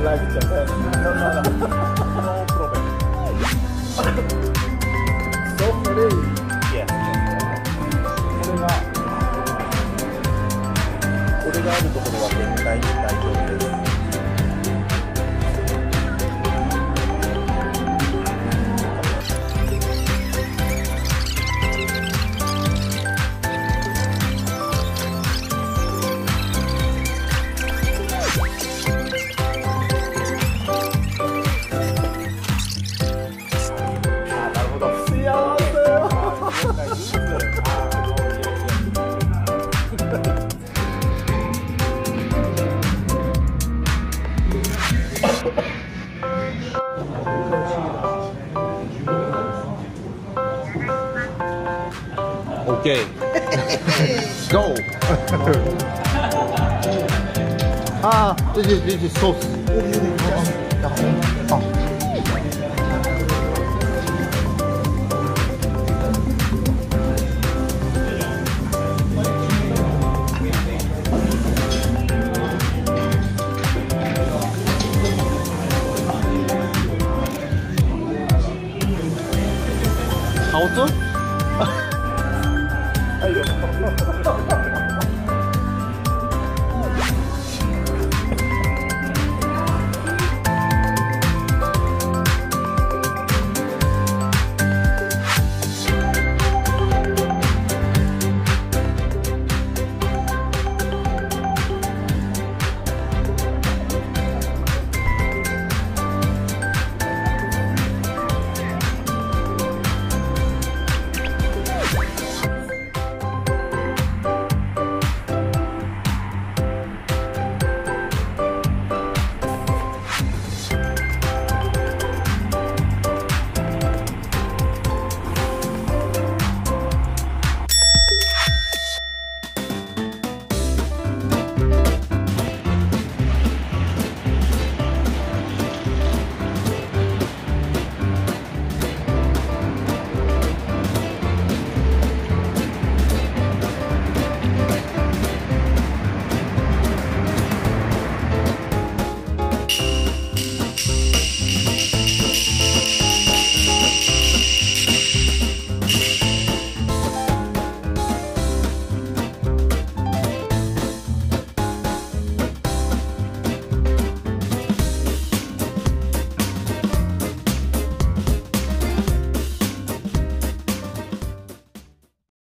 これがあるところは現代。Okay. Go. 아, ah, this is this is sauce. 아. Auto? ないよ。